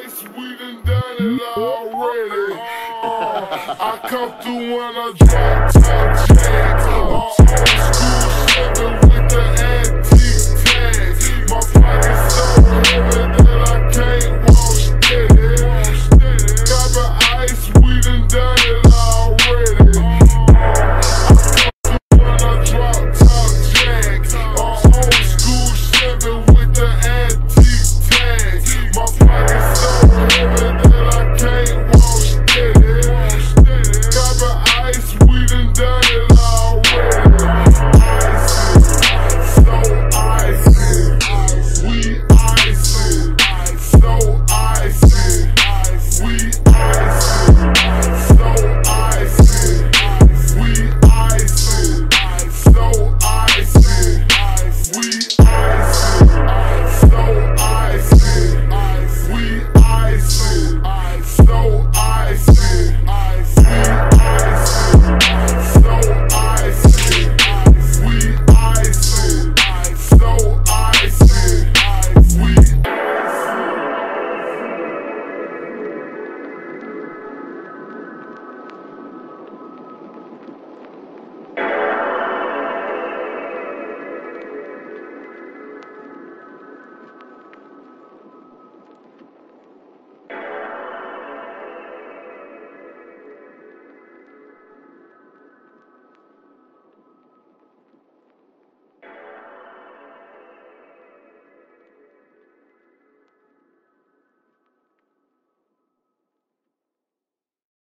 Yes, we done done it already. Uh, I come through when I drop top jams.